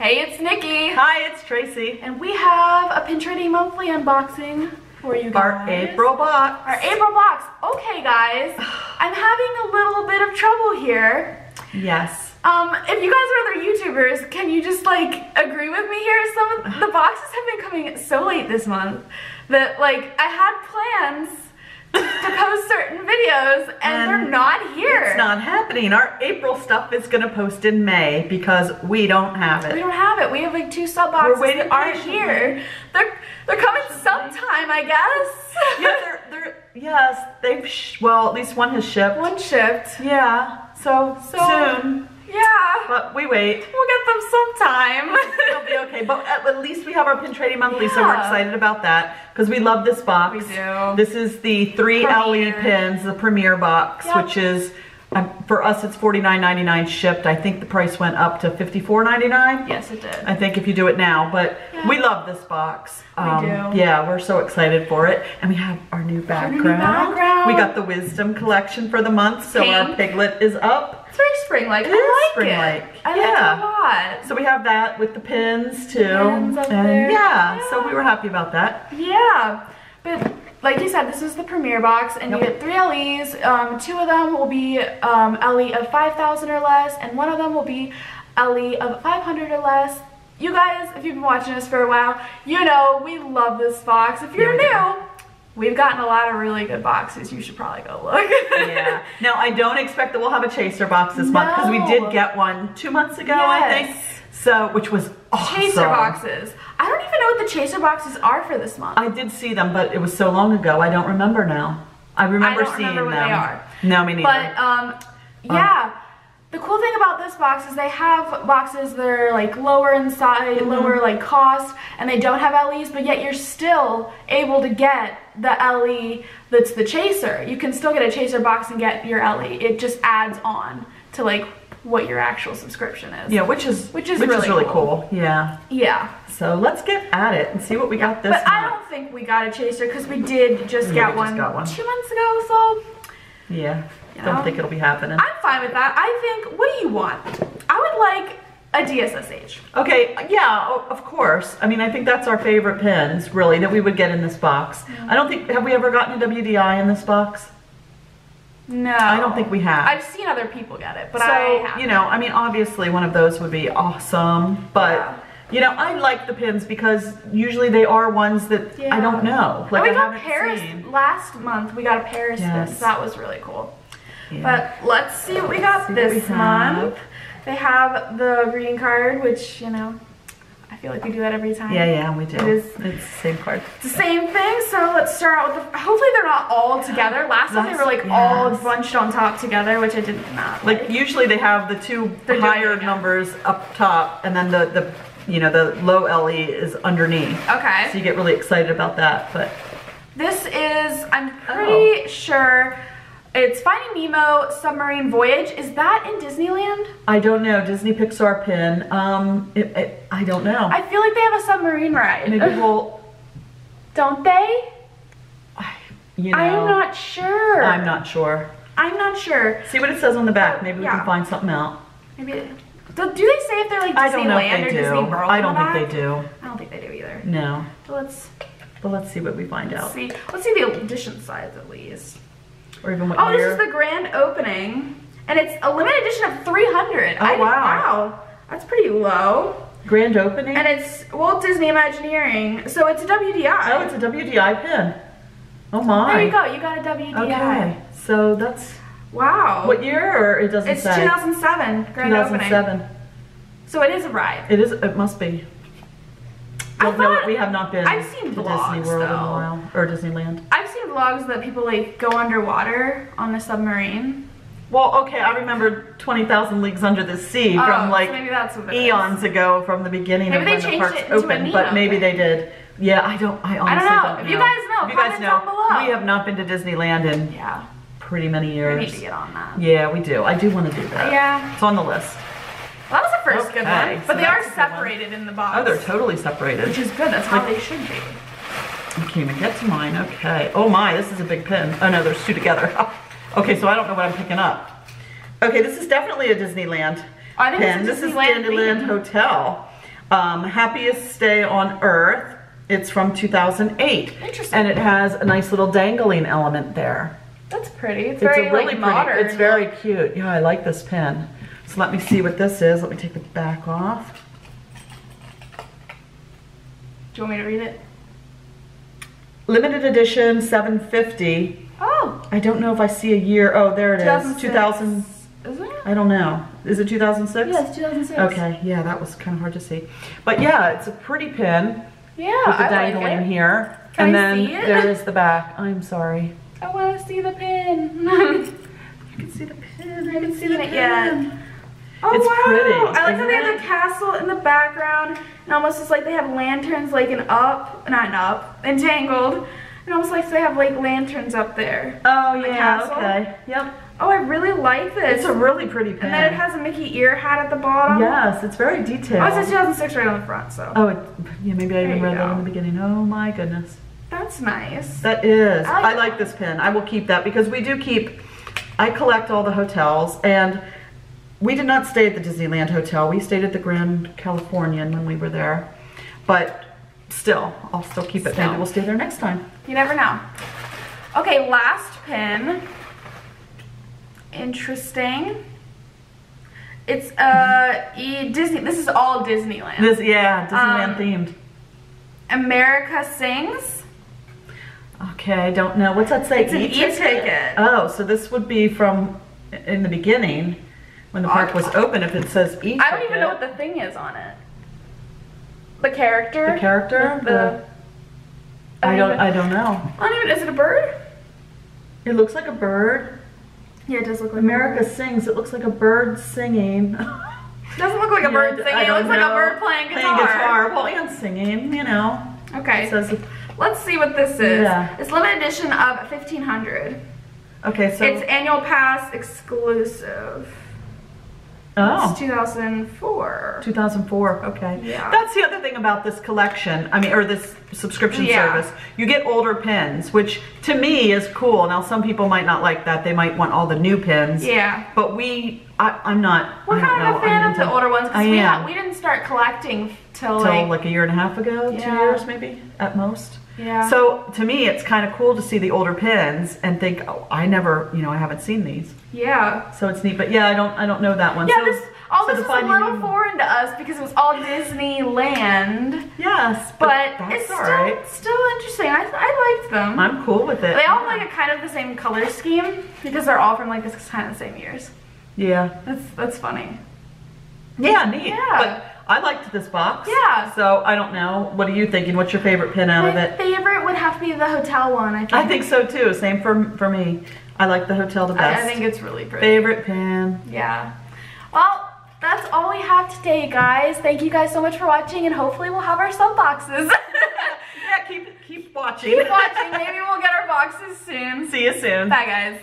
Hey, it's Nikki. Hi, it's Tracy. And we have a Pin Trading Monthly unboxing for you guys. Our April box. Our April box. Okay, guys. I'm having a little bit of trouble here. Yes. Um, if you guys are other YouTubers, can you just like agree with me here? Some of the boxes have been coming so late this month that like I had plans to post certain videos and, and, they're not here. It's not happening. Our April stuff is gonna post in May because we don't have it. We don't have it. We have like two sub boxes We're waiting that aren't here. They're they're coming sometime, I guess. yeah, they're they're yes. They've well at least one has shipped. One shipped. Yeah. So, so soon. Yeah. But we wait. We'll get them sometime. It'll be okay. But at least we have our Pin Trading Monthly, yeah. so we're excited about that because we love this box. We do. This is the three Premier. LE pins, the Premier box, yep. which is um, for us, it's $49.99 shipped. I think the price went up to $54.99. Yes, it did. I think if you do it now, but yeah. we love this box. Um, we do. Yeah, we're so excited for it. And we have our new background. Our new background. We got the Wisdom collection for the month, so Pink. our piglet is up. It's very spring-like. I like spring-like. it. I yeah. like it a lot. So we have that with the pins too. Pins and. Yeah, yeah, so we were happy about that. Yeah, but like you said, this is the Premier box, and yep. you get three LEs. Um, two of them will be um, LE of 5,000 or less, and one of them will be LE of 500 or less. You guys, if you've been watching us for a while, you know we love this box. If you're yeah, new, We've gotten a lot of really good boxes. You should probably go look. yeah. Now, I don't expect that we'll have a chaser box this no. month because we did get one two months ago, yes. I think. So, which was awesome. Chaser boxes. I don't even know what the chaser boxes are for this month. I did see them, but it was so long ago. I don't remember now. I remember I seeing remember them. No, me neither. But um, yeah. Um, the cool thing about this box is they have boxes that are like lower in size, mm -hmm. lower like cost, and they don't have LEs, but yet you're still able to get the LE that's the chaser. You can still get a chaser box and get your LE. It just adds on to like what your actual subscription is. Yeah, which is which is which really, is really cool. cool. Yeah. Yeah. So let's get at it and see what we got this. But month. I don't think we got a chaser because we did just, get, one just got one two months ago. So. Yeah. You don't um, think it'll be happening. I'm fine with that. I think. What do you want? I would like a DSSH. Okay, yeah, of course. I mean, I think that's our favorite pins, really, that we would get in this box. Mm-hmm. I don't think, have we ever gotten a WDI in this box? No. I don't think we have. I've seen other people get it, but so, I haven't. you know, I mean, obviously one of those would be awesome, but... Yeah. You know, I like the pins because usually they are ones that yeah. I don't know. Like and we I got Paris seen. last month. We got a Paris yes. So that was really cool. Yeah. But let's see what we got this we month. They have the greeting card, which, you know, I feel like we do that every time. Yeah, yeah, we do. It is. It's the same card. It's the same thing. So let's start out with the. Hopefully they're not all together. Last time they were like yes. all bunched on top together, which I did not. Like, like. usually they have the 2 they're higher numbers up top, and then the the you know the low LE is underneath. Okay. So you get really excited about that, but. This is. I'm oh. pretty oh. sure it's Finding Nemo Submarine Voyage. Is that in Disneyland? I don't know. Disney Pixar pin. Um, it, it, I don't know. I feel like they have a submarine ride. Maybe we'll. Don't they? You know, I'm not sure. I'm not sure. I'm not sure. See what it says on the back. Maybe we yeah. can find something out. Maybe. Do they say if they're like Disneyland or do. Disney World? I don't think they do. I don't think they do either. No. So let's. But let's see what we find let's out. See. Let's see the edition size at least. Or even what Oh, year? this is the grand opening. And it's a limited edition of 300. Oh, I, wow. Wow. That's pretty low. Grand opening? And it's Walt Disney Imagineering. So it's a WDI. Oh, it's a WDI pin. Oh my. There you go. You got a WDI. Okay. So that's... Wow. What year or it doesn't it's say? It's 2007. Grand 2007. opening. So it is a ride. It is. It must be. Well, no, we have not been I've seen to vlogs, Disney World though. in a while. Or Disneyland. I've seen vlogs that people like go underwater on a submarine. Well, okay, I remember 20,000 Leagues Under the Sea oh, from like so eons is. ago from the beginning maybe of when the parks opened, but maybe they did. Yeah, I don't, I honestly I don't know. Don't know. If you guys know, if you guys know, below. we have not been to Disneyland in yeah. pretty many years. We need to get on that. Yeah, we do. I do want to do that. Yeah. It's on the list. Well, that was the first okay, one. But so they are separated in the box. Oh, they're totally separated. Which is good. That's how they should be. I can't even get to mine. Okay. Oh my, this is a big pin. Oh no, there's two together. okay, so I don't know what I'm picking up. Okay, this is definitely a Disneyland I think pin. This is Disneyland Hotel. Um, Happiest Stay on Earth. It's from 2008. Interesting. And it has a nice little dangling element there. That's pretty. It's It's very a really like pretty, modern. it's very cute. Yeah, I like this pen. So let me see what this is. Let me take the back off. Do you want me to read it? Limited edition 750. Oh, I don't know if I see a year. Oh, there it is. 2006. 2000. Is it? I don't know. Is it 2006? Yes, 2006. Okay, yeah, that was kind of hard to see. But yeah, it's a pretty pin. Yeah, with the I dangling like here. Can and I then see it? there is the back. I'm sorry. I want to see the pin. You can see the pin. I haven't seen it yet. Oh It's wow! pretty, I like how they have the castle in the background, and almost it's like they have lanterns, like an up, not an up, entangled, and almost like they have like lanterns up there. Oh The yeah, castle? okay. Yep. Oh, I really like this. It's a really pretty pen. and then it has a Mickey ear hat at the bottom. Yes, it's very oh, detailed. Oh, it says 2006 right on the front, so Oh, it, yeah, maybe I There even read that in the beginning. Oh my goodness. that's nice. That is. I like I like this pen. I will keep that because we do keep, I collect all the hotels and we did not stay at the Disneyland Hotel. We stayed at the Grand Californian when we were there. But still, I'll still keep it. Maybe we'll stay there next time. You never know. Okay, last pin. Interesting. It's uh e Disney. This is all Disneyland. This, yeah, Disneyland Um, themed. America sings. Okay, I don't know. What's that say? It's an e-ticket. Oh, so this would be from in the beginning when the park was open if it says e-ticket. I don't even know what the thing is on it. The character. The character? The. the I don't even- I don't know. I don't even. Is it a bird? It looks like a bird. Yeah, it does look like America A bird. sings. It looks like a bird singing. it doesn't look like a bird singing. It looks don't like a bird playing guitar. Playing guitar. Well, and singing, you know. Okay. It says, Let's see what this is. Yeah. It's limited edition of 1500. okay, so. it's annual pass exclusive. Oh. It's 2004. 2004, okay. Yeah. That's the other thing about this collection, I mean, or this subscription Yeah. service. You get older pins, which to me is cool. Now, some people might not like that. They might want all the new pins. Yeah. But we, I, I'm not, We're kind of a fan I'm of the older ones because we, we didn't start collecting till, Till like, like a year and a half ago, two years maybe, at most. Yeah. So to me, it's kind of cool to see the older pins and think, oh, I never, you know, I haven't seen these. yeah. So it's neat. But yeah, I don't, I don't know that one. Yeah, so, this all so this was a little new- foreign to us because it was all Disneyland, Yes, but, that's it's still right. still interesting. I, I liked them. I'm cool with it. they all have like a kind of the same color scheme because they're all from like this kind of the same years. yeah, That's that's funny. yeah, neat. Yeah. But I liked this box. Yeah. So I don't know. What are you thinking? What's your favorite pin out of My it? favorite would have to be the hotel one. I think. I think so too. Same for for me. I like the hotel the best. I, I think it's really pretty. favorite pin. Yeah. Well, that's all we have today, guys. Thank you guys so much for watching, and hopefully we'll have our sub boxes. Yeah, keep keep watching. Keep watching. Maybe we'll get our boxes soon. See you soon. Bye, guys.